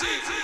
Classic.